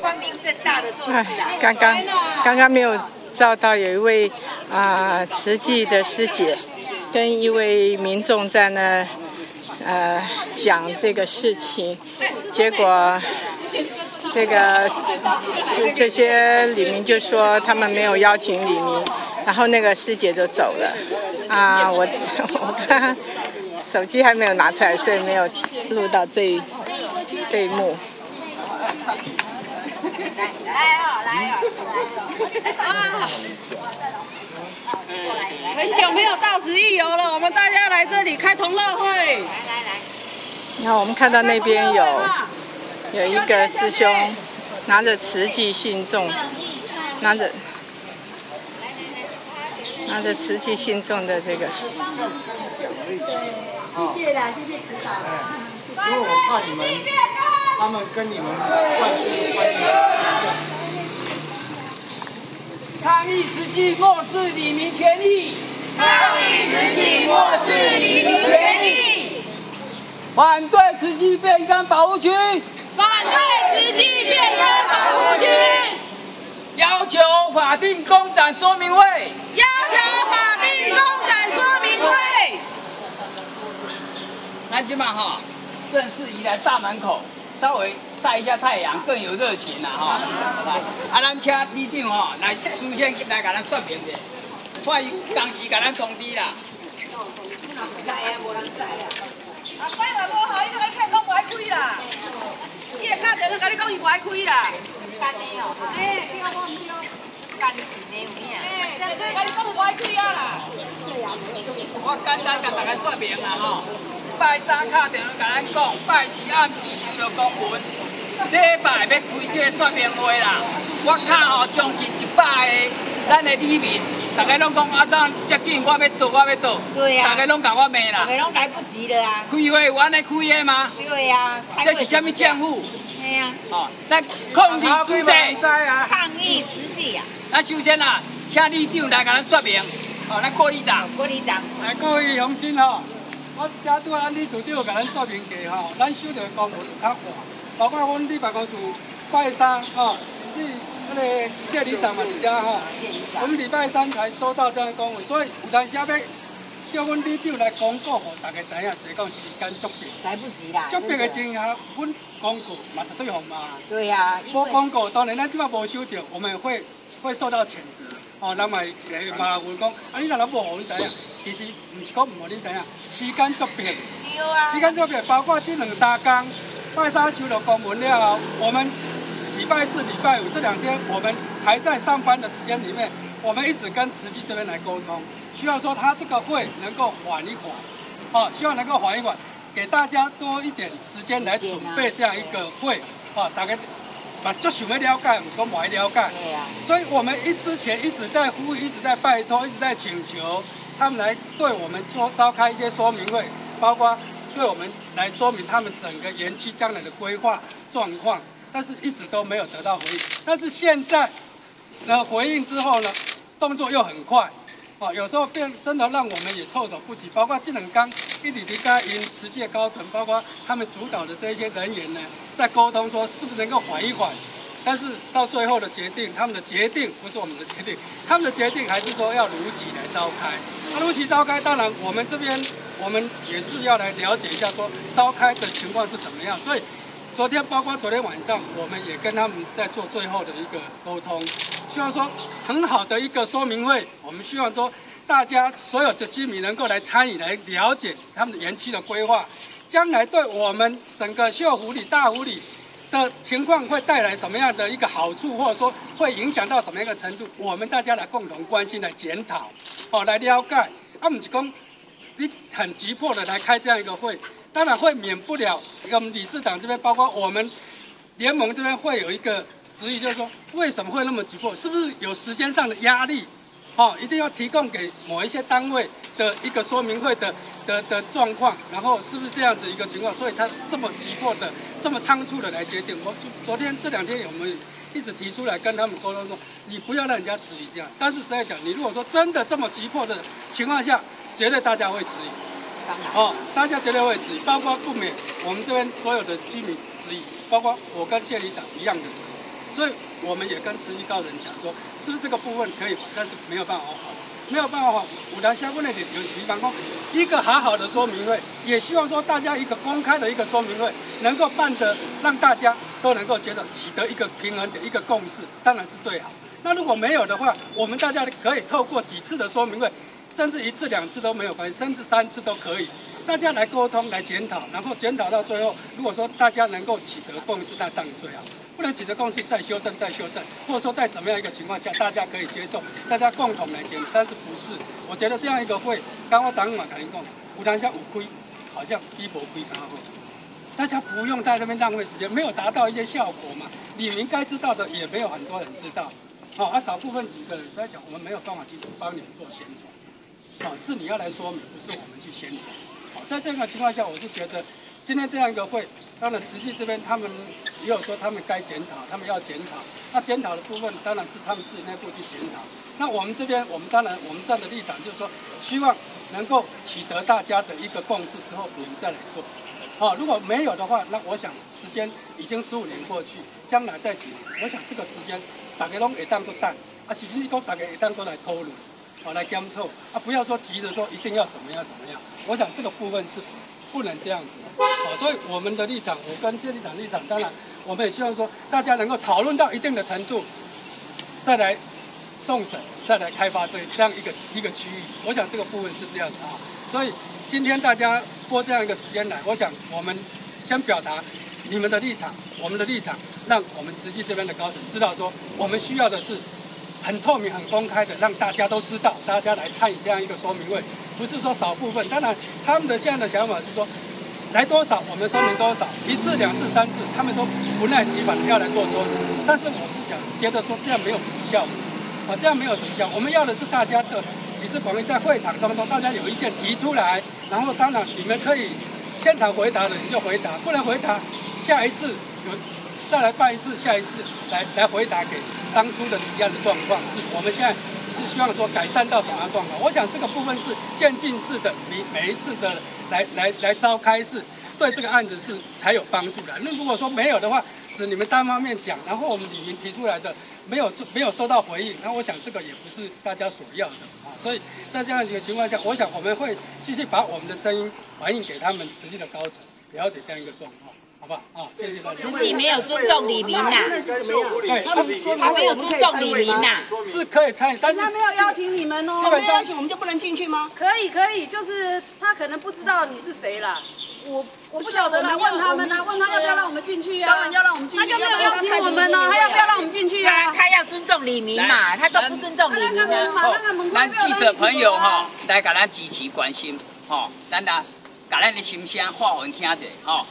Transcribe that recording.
光明正大的做事啊！刚刚刚刚没有照到有一位啊慈济的师姐跟一位民众在那呃讲这个事情，结果这个这这些李明就说他们没有邀请李明，然后那个师姐就走了啊！我我看手机还没有拿出来，所以没有录到这一这一幕。来哦，来哦，啊！很久没有到此一游了，我们大家来这里开同乐会。来来来，然后我们看到那边有有一个师兄拿着慈济信众，拿着拿着慈济信众的这个。谢谢啦，谢谢指导。因为我怕你们，他们跟你们灌输观念。抗议实际漠视李明权益，抗议实际漠视李明权益，反对实际变更保护区，反对实际变更保护区，要求法定公展说明会，要求法定公展说明会。那今晚哈，正式移来大门口，稍微。晒一下太阳更有热情啦吼！来，啊，咱车李长吼来事先来给咱说明者，快当时给咱通知啦。知啊，无人知啊。啊，快话无好，伊就甲你骗讲不爱开啦。伊个卡电话甲你讲伊不爱开啦。干的哦。哎，听我唔听。干是的有影。哎，绝对甲你讲不爱开啊啦。我简单甲大家说明啦吼，拜三卡电话甲咱讲，拜四暗时收到公文。礼拜要开这个说明会啦，我卡吼将近一百个咱的里民，大家拢讲啊，等接近我要倒，我要倒，对呀，大家拢甲我骂啦，大家拢来不及了啊。开会有安尼开的吗？对呀，这是什么政府？系呀，哦，咱抗议主席，抗议慈济啊。咱首先啦，请李长来甲咱说明，哦，咱郭李长，郭李长，来各位乡亲吼，我遮拄咱李处长甲咱说明过吼，咱收到公文较晏。包括阮伫办公室拜三吼，即迄个谢里长嘛是遮吼，阮礼拜三才收到这样公文，所以有当时要叫阮里长来公告，互大家知影，是讲时间足迫，来不及啦。足迫的情况下，阮公告嘛绝对红嘛。对呀。无公告，当然咱即摆无收到，我们会会受到谴责。哦，咱咪来骂阮讲，啊你若若无互阮知影，其实毋是讲毋互你知影，时间足迫。对啊。时间足迫，包括即两三工。拜沙丘的公文了，我们礼拜四、礼拜五这两天，我们还在上班的时间里面，我们一直跟慈济这边来沟通，希望说他这个会能够缓一缓，啊，希望能够缓一缓，给大家多一点时间来准备这样一个会，啊，大概把就想要了解，唔是讲不爱了解，所以我们一之前一直在呼吁，一直在拜托，一直在请求他们来对我们做召开一些说明会，包括。对我们来说明他们整个延期将来的规划状况，但是一直都没有得到回应。但是现在，呢回应之后呢，动作又很快，哦，有时候变真的让我们也措手不及。包括技能刚一直离开云实际的高层，包括他们主导的这一些人员呢，在沟通说是不是能够缓一缓。但是到最后的决定，他们的决定不是我们的决定，他们的决定还是说要如期来召开。那如期召开，当然我们这边我们也是要来了解一下，说召开的情况是怎么样。所以昨天包括昨天晚上，我们也跟他们在做最后的一个沟通，希望说很好的一个说明会，我们希望说大家所有的居民能够来参与，来了解他们的延期的规划，将来对我们整个秀湖里、大湖里。的情况会带来什么样的一个好处，或者说会影响到什么样的程度？我们大家来共同关心、来检讨，哦，来了解。啊，唔是讲你很急迫的来开这样一个会，当然会免不了我们理事长这边，包括我们联盟这边会有一个质疑，就是说为什么会那么急迫？是不是有时间上的压力？哦，一定要提供给某一些单位的一个说明会的的的状况，然后是不是这样子一个情况？所以他这么急迫的、这么仓促的来决定。我昨昨天这两天我们一直提出来跟他们沟通说，你不要让人家质疑这样。但是实在讲，你如果说真的这么急迫的情况下，绝对大家会质疑。哦，大家绝对会质疑，包括不免我们这边所有的居民质疑，包括我跟谢里长一样的质疑。所以我们也跟慈济高人讲说，是不是这个部分可以，但是没有办法缓，没有办法缓。五台相关的点有提方说，一个好好的说明会，也希望说大家一个公开的一个说明会，能够办得让大家都能够觉得取得一个平衡的、一个共识，当然是最好。那如果没有的话，我们大家可以透过几次的说明会，甚至一次两次都没有关系，甚至三次都可以。大家来沟通、来检讨，然后检讨到最后，如果说大家能够取得共识，那当然最好；不能取得共识，再修正、再修正，或者说在怎么样一个情况下，大家可以接受，大家共同来检。但是不是？我觉得这样一个会，刚刚党嘛，肯定讲，五堂下五亏，好像一博亏刚好。大家不用在这边浪费时间，没有达到一些效果嘛。李明该知道的也没有很多人知道，好，啊，少部分几个人在讲，我们没有办法去帮你们做宣传，啊，是你要来说明，不是我们去宣传。好，在这个情况下，我是觉得今天这样一个会，当然慈济这边他们也有说他们该检讨，他们要检讨。那检讨的部分当然是他们自己内部去检讨。那我们这边，我们当然我们站的立场就是说，希望能够取得大家的一个共识之后，你们再来做。好，如果没有的话，那我想时间已经十五年过去，将来再几年，我想这个时间大家拢会当个蛋，啊，其实一个大家会当过来讨论。好来检讨啊！不要说急着说一定要怎么样怎么样。我想这个部分是不能这样子。好，所以我们的立场，我跟谢立长立场，当然我们也希望说大家能够讨论到一定的程度，再来送审，再来开发这这样一个一个区域。我想这个部分是这样子啊。所以今天大家拨这样一个时间来，我想我们先表达你们的立场，我们的立场，让我们慈济这边的高层知道说，我们需要的是。很透明、很公开的，让大家都知道，大家来参与这样一个说明会，不是说少部分。当然，他们的现在的想法是说，来多少我们说明多少，一次、两次、三次，他们都不耐其烦要来做说明。但是我是想觉得说这样没有什么效，啊，这样没有什么效。我们要的是大家的几次广义在会场当中，大家有意见提出来，然后当然你们可以现场回答的你就回答，不能回答，下一次有。再来办一次，下一次来来回答给当初的一样的状况，是我们现在是希望说改善到什么状况？我想这个部分是渐进式的，每每一次的来来来召开是对这个案子是才有帮助的。那如果说没有的话，是你们单方面讲，然后我们李明提出来的没有没有收到回应，那我想这个也不是大家所要的啊。所以在这样一个情况下，我想我们会继续把我们的声音反映给他们实际的高层，了解这样一个状况。好不好？啊，谢谢大家。实际没有尊重李明呐，对，他们说他没有尊重李明呐，是可以参与，但是他没有邀请你们哦。他没有邀请我们就不能进去吗？可以可以，就是他可能不知道你是谁啦。我我不晓得啦，问他们呐，问他要不要让我们进去啊？当然要让我们进去。他就没有邀请我们呢，他要不要让我们进去啊？他要尊重李明嘛，他都不尊重李明啊。咱记者朋友哈，来给咱支持关心，哈，咱来给咱的心声话文听者，哈。